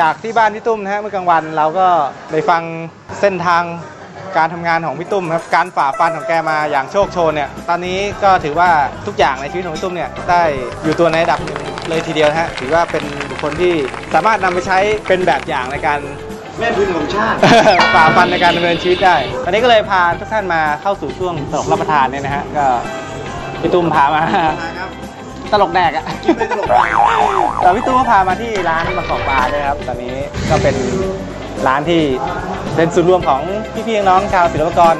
จากที่บ้านพี่ตุ้มนะฮะเมื่อกลางวันเราก็ได้ฟังเส้นทางการทำงานของพี่ตุ้มครับการฝ่าฟันของแกมาอย่างโชคโชนเนี่ยตอนนี้ก็ถือว่าทุกอย่างในชีวิตของพี่ตุ้มเนี่ยได้อยู่ตัวในระดับหนึ่งเลยทีเดียวนะฮะถือว่าเป็นบุคคลที่สามารถนำไปใช้เป็นแบบอย่างในการแม่พื้นของชาติฝ่าฟันในการดำเนินชีวิตได้ ตอนนี้ก็เลยพาทุกท่านมาเข้าสู่ช่วงตลกรับประทานเนี่ยนะฮะก็พี่ตุ้มพามา ตลกแดกอะกินไม่ตลกไปแต่พี่ตุ้มก็พามาที่ร้านบางกอกปลาด้วยครับ ตอนนี้ก็เป็นร้านที่เป็นศูนย์รวมของพี่ๆน้องๆชาวศิลปากร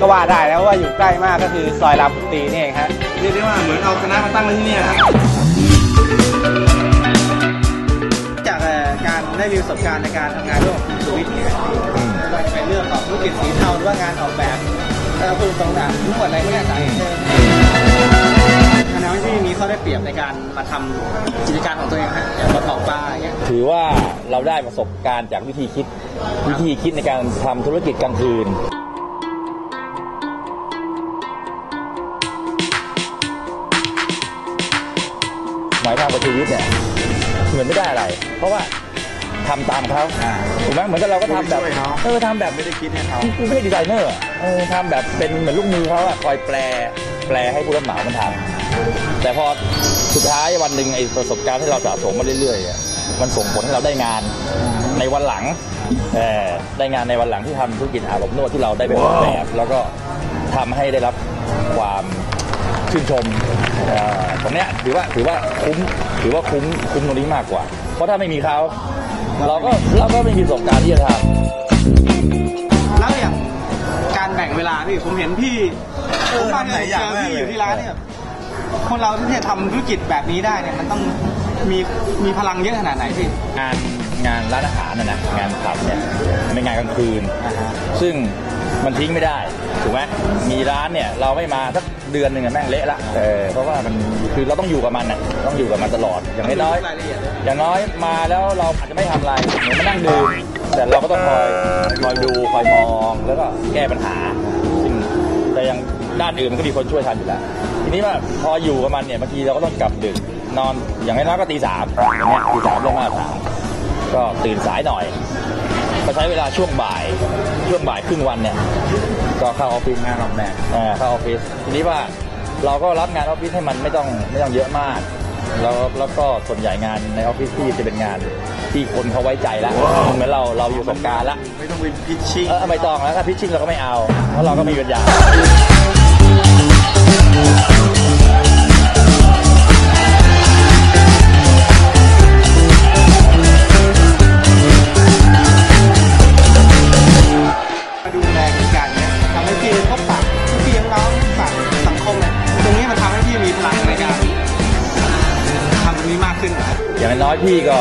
ก็ว่าได้แล้วว่าอยู่ใกล้มากก็คือซอยรามบุตรีนี่เองฮะเรียกได้ว่าเหมือนเอาคณะมาตั้งไว้ที่นี่ครับจากเอ่อการได้มีประสบการณ์ในการทำงานร่วมกับคุณสุวิทย์เนี่ยไม่ว่าจะเป็นเรื่องของธุรกิจสีเทาหรือว่างานออกแบบแล้วคุณตรงด่านทั้งหมดอะไรพวกเนี้ยต่างๆเนี่ ยคณะที่มีข้อได้เปรียบในการมาทำกิจการของตัวเองฮะอย่างมาตอกปลาอย่างเงี้ยถือว่าเราได้ประสบการณ์จากวิธีคิด วิธีคิดในการทำธุรกิจกลางคืน หมายทางประชีวิตเนี่ยเหมือนไม่ได้อะไร เพราะว่าทำตามเขาถูกไหมเหมือนกับเราก็ทำแบบช่วยเขาเออทำแบบ ไม่ได้คิดให้เขา กูไม่ใช่ดีไซเนอร์อะเออทำแบบเป็นเหมือนลูกมือเขาอะคอยแปล แปลให้ผู้รับเหมามันทำแต่พอสุดท้ายวันหนึ่งไอ้ประสบการณ์ที่เราสะสมมาเรื่อยๆอะมันส่งผลให้เราได้งานในวันหลังเออได้งานในวันหลังที่ทำธุรกิจอาบอบนวดที่เราได้เป็นแบบแล้วก็ทำให้ได้รับความชื่นชมเอ่อตรงเนี้ยถือว่าถือว่าคุ้มถือว่าคุ้มคุ้มตรงนี้มากกว่า เพราะถ้าไม่มีเขาเราก็เราก็ไม่มีประสบการณ์ที่จะทำ วลาพี่ผมเห็นพี่เออผมฟังทำหลายอย่างเจอพี่มากเลยอยู่ที่ร้านเนี่ยคนเราที่จะทำธุรกิจแบบนี้ได้เนี่ยมันต้องมีมีพลังเยอะขนาดไหนพี่งานงานร้านอาหารนะนะงานผับเนี่ยมันเป็นงานกลางคืน ซึ่งมันทิ้งไม่ได้ถูกไหมมีร้านเนี่ยเราไม่มาสักเดือนหนึ่งอะแม่งเละละเออเพราะว่ามันคือเราต้องอยู่กับมันนะต้องอยู่กับมันตลอดอย่างน้อยรายละเอียดเลยๆอย่างน้อยมาแล้วเราอาจจะไม่ทำอะไรเหมือนมานั่งดู แต่เราก็ต้องคอยคอยดูคอยมองแล้วก็แก้ปัญหาซึ่งแต่อย่างด้านอื่นมันก็มีคนช่วยทันอยู่แล้ว ทีนี้ว่าพออยู่กับมันเนี่ยบางทีเราก็ต้องกลับดึกนอนอย่างน้อยก็ตีสามอย่างเงี้ยตีสามเรื่องมาตรฐานก็ตื่นสายหน่อยก็ใช้เวลาช่วงบ่ายช่วงบ่ายครึ่งวันเนี่ยก็เข้าออฟฟิศงานออกแบบอ่เข้าออฟฟิศทีนี้ว่าเราก็รับงานออฟฟิศให้มันไม่ต้องไม่ต้องเยอะมากแล้วแล้วก็ส่วนใหญ่งานในออฟฟิศที่จะเป็นงาน ที่คนเขาไว้ใจแล้วเหมือนเราเราอยู่ประสบการณ์แล้วไม่ต้องเป็นพิชชิ่งเออไม่ต้องแล้วถ้าพิชชิ่งเราก็ไม่เอาเพราะเราก็มีปัญญามาดูแลกิจการเนี่ยทำให้พี่พบปะพี่น้องๆปะสังคมเนี่ยตรงนี้มันทำให้พี่มีพลังในการทำตรงนี้มากขึ้นนะอย่างน้อยๆพี่ก็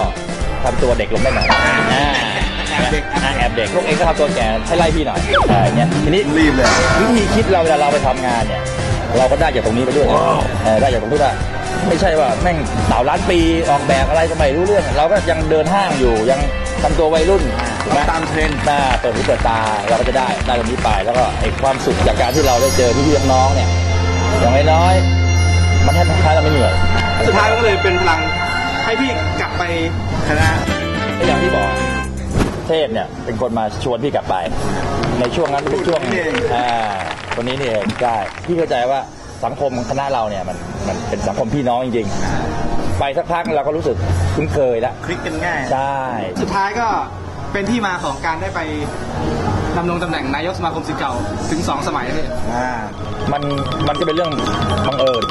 ทำตัวเด็กลงได้หน่อยอ่าแอบเด็กแอบเด็กพวกเองก็ทำตัวแก่ให้ไล่พี่หน่อยอ่าอย่างเงี้ยทีนี้รีบเลยวิธีคิดเราเวลาเราไปทำงานเนี่ย เราก็ได้จากตรงนี้ไปด้วยนะเออได้จากตรงที่ว่าไม่ใช่ว่าแม่งเต่าล้านปีออกแบบอะไรก็ไม่รู้เรื่อง เราก็ยังเดินห้างอยู่ยังทำตัววัยรุ่นถูกไหมตามเทรนด์หน้าเปิดหูเปิดตาเราก็จะได้ได้ตรงนี้ไปแล้วก็ไอ้ความสุขจากการที่เราได้เจอพี่ๆน้องๆเนี่ยอย่างน้อยๆมันแทบคล้ายๆเราไม่เหนื่อยสุดท้ายมันก็เลยเป็นพลัง ให้พี่กลับไปคณะอย่างที่บอกเทพเนี่ยเป็นคนมาชวนพี่กลับไป ในช่วงนั้นเป็นช่วงอ่าคนนี้นี่เองใช่พี่เข้าใจว่าสังคมของคณะเราเนี่ยมันมันเป็นสังคมพี่น้องจริงๆไปสักพักเราก็รู้สึกคุ้นเคยแล้วคลิกกันง่ายใช่สุดท้ายก็เป็นที่มาของการได้ไปดำรงตำแหน่งนายกสมาคมศิษย์เก่าถึงสองสมัยเลยอ่ามันมันก็เป็นเรื่องบังเอิญบ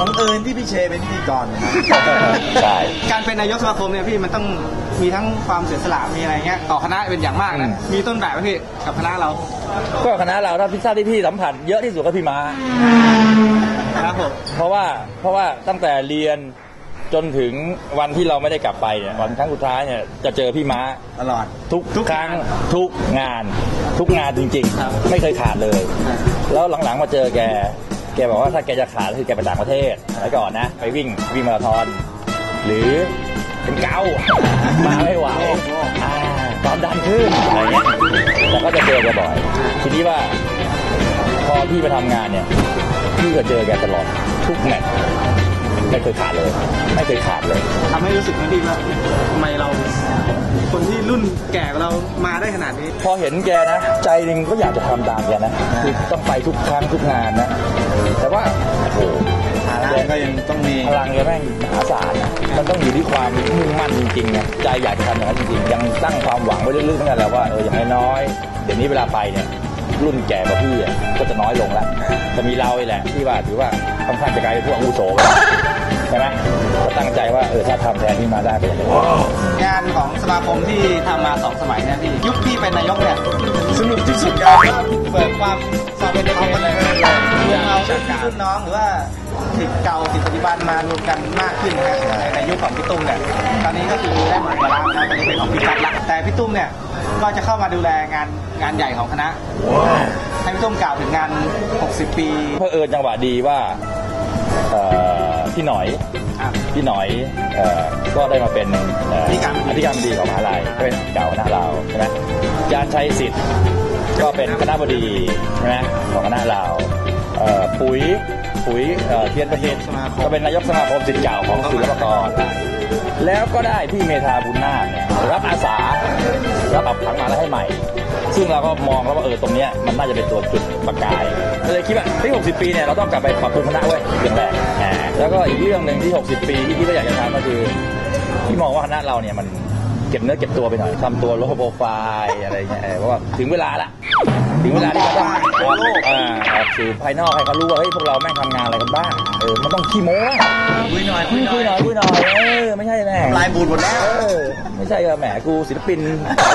ังเอิญ ที่พี่เชเป็นพิธีกรนะครับใช่ การเป็นนายกสมาคมเนี่ยพี่มันต้องมีทั้งความเสียสละมีอะไรเงี้ยต่อคณะเป็นอย่างมากนะมีต้นแบบไหมพี่กับคณะเราก็คณะเราถ้าพิซซ่าที่พี่สัมผัสเยอะที่สุดก็พี่มาครับผมเพราะว่าเพราะว่าตั้งแต่เรียนจนถึงวันที่เราไม่ได้กลับไปเนี่ยวันครั้งสุดท้ายเนี่ยจะเจอพี่ม้าตลอดทุกทุกครั้งทุกงาน ทุกงานจริงๆ ไม่เคยขาดเลย แล้วหลังๆมาเจอแก แกบอกว่าถ้าแกจะขาคือแกไปต่างประเทศไว้ก่อนนะ ไปวิ่งวิ่งมาราธอน หรือเป็นเกามาไม่ไหวอ่าความดันขึ้นอะไรเงี้ยแต่ก็จะเจอแกบ่อย ทีนี้ว่า พอพี่ไปทำงานเนี่ย พี่ก็เจอแกตลอดทุกแมตช์ ไม่เคยขาดเลย ไม่เคยขาดเลยทำให้รู้สึกไหมพี่ว่าทำไมเรา คนที่รุ่นแก่กว่าเรามาได้ขนาดนี้ พอเห็นแกนะ ใจหนึ่งก็อยากจะทำตามแกนะคือต้องไปทุกครั้งทุกงานนะ แต่ว่าโอ้โหภาระก็ยังต้องมีพลังแกแม่งมหาศาลนะมันต้องอยู่ที่ความมุ่งมั่นจริงๆไงใจอยากจะทำอย่างนั้นจริงๆยังตั้งความหวังไว้ลึกๆตั้งแต่แล้วว่าเอออย่างน้อยๆเดี๋ยวนี้เวลาไปเนี่ยรุ่นแก่กว่าพี่อะก็จะน้อยลงแล้วจะมีเราไอ้แหละที่ว่าถือว่าค่อนข้างจะกลายเป็นพวกอาวุโสไปแล้ว ใช่ไหมก็ตั้งใจว่าเออถ้าทำแทนที่มาได้ก็อย่างนี้งานของสมาคมที่ทำมาสองสมัยเนี่ยพี่ยุคที่เป็นนายกเนี่ยสนุกที่สุดครับเปิดความความเป็นเด็กเลยรวมเอารุ่นน้องหรือว่าสิทธิ์เก่าสิทธิ์ปัจจุบันมารวมกันมากขึ้นนะฮะในในยุคของพี่ตุ้มเนี่ยตอนนี้ก็คือได้หมดเวลาแล้วตอนนี้เป็นของพี่กัดละแต่พี่ตุ้มเนี่ยก็จะเข้ามาดูแลงานงานใหญ่ของคณะให้พี่ตุ้มกล่าวถึงงาน 60 ปีเพอเอิญจังหวะดีว่าเอ่อ พี่หน่อย อะ พี่หน่อยเอ่อก็ได้มาเป็นเอ่ออธิการบดีอธิการบดีของมหาลัยก็เป็นเก่าคณะเราใช่ไหมอาจารย์ชัยสิทธิ์ก็เป็นคณะบดีใช่ไหมของคณะเรา เอ่อปุ๋ยปุ๋ยเอ่อเทียนประเทศก็เป็นนายกสมาคมศิษย์เก่าของศิลปากรแล้วก็ได้พี่เมธาบุญนาคเนี่ยรับอาสารับอับผังมาแล้วให้ใหม่ ซึ่งเราก็มองแล้วว่าเออตรงเนี้ยมันน่าจะเป็นตัวจุดประกายก็เลยคิดว่าที่ 60 ปีเนี่ยเราต้องกลับไปปรับปรุงคณะเว้ยเรื่องแรกอ่าแล้วก็อีกเรื่องหนึ่งที่ 60 ปีที่คิดว่าอยากจะทำก็คือที่มองว่าคณะเราเนี่ยมัน เก็บเนื้อเก็บตัวไปหน่อยทำตัวโลโปรไฟล์อะไรเงี้ยเออเพราะว่าถึงเวลาละถึงเวลาที่เราต้องออกอ่าออกสู่ภายนอกให้เขารู้ว่าเฮ้ยพวกเราแม่งทำงานอะไรกันบ้างเออมันต้องขี้โม้บ้างคุยหน่อยคุคุยยหน่คุอยยหน่อยคุยหน่อยเออไม่ใช่แม่ลายบูดหมดแล้ว เออไม่ใช่ว่าแหมกูศิลปิน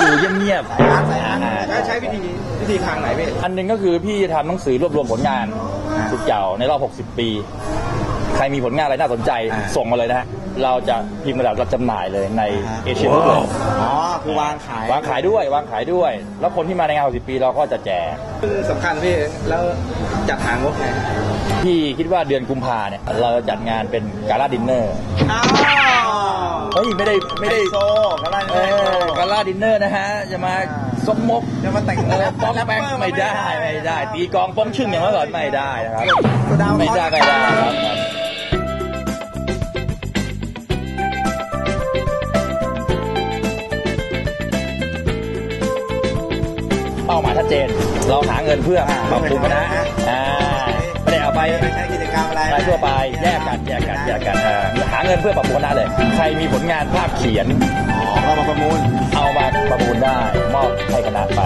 อยู่เงียบๆอ่าแล้วใช้วิธีวิธีทางไหนพี่อันหนึ่งก็คือพี่ทำหนังสือรวบรวมผลงานสุดเก่าในรอบ 60 ปี ใครมีผลงานอะไรน่าสนใจอ่าส่งมาเลยนะฮะ เราจะพิมพ์ระดับรับจำหน่ายเลยในอ่าฮะเอเชียบุ๊กเลยอ๋อคือวางขายวางขายด้วย วางขายด้วย แล้วคนที่มาในงาน60ปีเราก็จะแจกซึ่งสำคัญพี่ แล้วจัดหางบไงพี่คิดว่าเดือนกุมภาเนี่ย เราจะจัดงานเป็น gala dinner อ้าวเฮ้ยไม่ได้ไม่ได้โซก็ได้เออ gala dinner นะฮะจะมาซกมกจะมาแต่งเออป้องแป้งไม่ได้ไม่ได้ตีกลองป้องชึ่งอย่างเมื่อก่อนไม่ได้นะครับดาวไม่ได้ไม่ได้ครับ ชัดเจน เราหาเงินเพื่อปรับปรุงคณะอ่าไม่ได้เอาไปไม่ใช้กิจกรรมอะไรรายทั่วไปแยกกันแยกกันแยกกันเออหาเงินเพื่อปรับปรุงคณะเลย ใครมีผลงานภาพเขียนอ๋อก็มาประมูลเอามาประมูลได้มอบให้คณะไป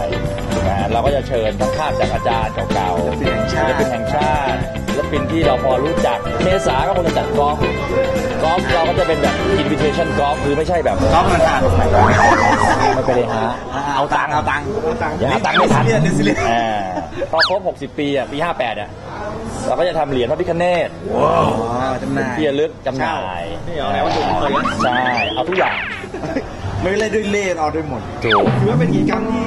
ถูกไหมเราก็จะเชิญทั้งภาพจากอาจารย์เก่าๆศิลปินแห่งชาติศิลปินแห่งชาติศิลปินที่เราพอรู้จักเมษาก็คงจะจัดกอล์ฟ กอล์ฟเราก็จะเป็นแบบ invitation กอล์ฟคือไม่ใช่แบบกอล์ฟมันทานไม่ไปเลยฮะเอาตังค์เอาตังค์อย่าหาตังค์ไม่ทันเรียนเรียนอ่าพอครบ 60 ปีอะปี 58 อะเราก็จะทำเหรียญพระพิฆเนศอ๋อจำหน่ายที่ระลึกจำหน่ายนี่เอาไหนวัตถุมงคลใช่เอาทุกอย่าง ไม่เลยด้วยเล่ห์เอาด้วยหมดถูกถือว่าเป็นกิจกรรมที่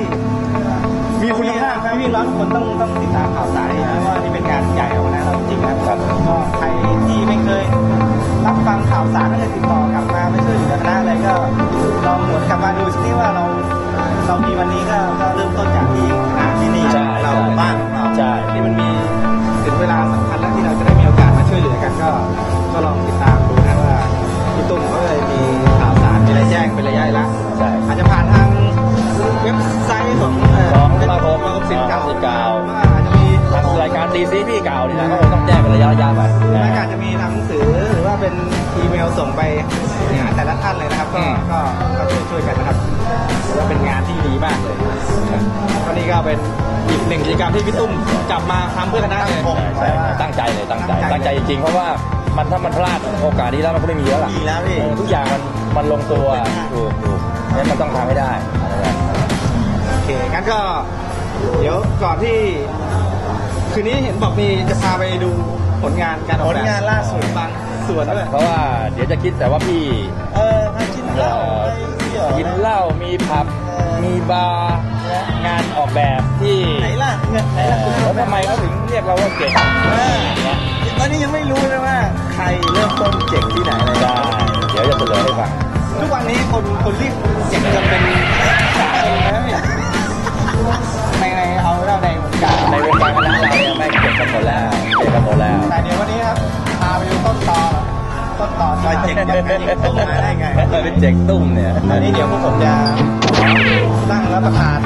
มีคุณภาพพี่ร้อนคนต้องต้องติดตามข่าวสารนะว่านี่เป็นงานใหญ่ของคณะเราจริงๆนะครับก็ใครที่ไม่เคย เก่านี่นะก็คงต้องแจ้งเป็นระยะระยะไปรายนะการจะมีทางหนังสือหรือว่าเป็นอีเมลส่งไปหาแต่ละท่านเลยนะครับ ก็ก็ก็ช่วยช่วยกันนะครับถือว่าเป็นงานที่ดีมากเลยวันนี้ก็เป็นอีกหนึ่งกิจกรรมที่พี่ตุ้มจับมาทำเพื่อคณะเลยใช่ตั้งใจเลยตั้งใจตั้งใจจริงๆเพราะว่ามันถ้ามันพลาดโอกาสนี้แล้วมันก็ไม่มีแล้วล่ะดีแล้วพี่ เออทุกอย่างมันมันลงตัวถูกถูกเนี่ยมันต้องทำให้ได้ โอเคงั้นก็ เดี๋ยวก่อนที่ คืนนี้เห็นบอกมีจะพาไปดูผลงานการออกแบบผลงานล่าสุด บางส่วนด้วยเพราะว่าเดี๋ยวจะคิดแต่ว่าพี่ เออถ้ากินเหล้าไปเที่ยวกินเหล้ามีผับ มีบาร์และงานออกแบบที่ไหนล่ะเงินไหนเอล่ะอแล้วทำไมเขาถึงเรียกเราว่าเก่งเออตอนนี้ยังไม่รู้นะว่า ใครเริ่มต้นเจ๋งที่ไหนอะไรได้เดี๋ยวจะเฉลยให้ฟังทุกวันนี้คนคนเรียกเจ๋งจนเป็น ก่งกันหมดแล้วเก่งกันหมดแล้วแต่เดี๋ยววันนี้ครับพาไปดูต้นตอต้กจะเป็นเด็กตุ้มมาได้ไงเป็นเจ๊กตุ้มเนี่ย อันนี้เดี๋ยวพวกผมจะตั้งรับประทาน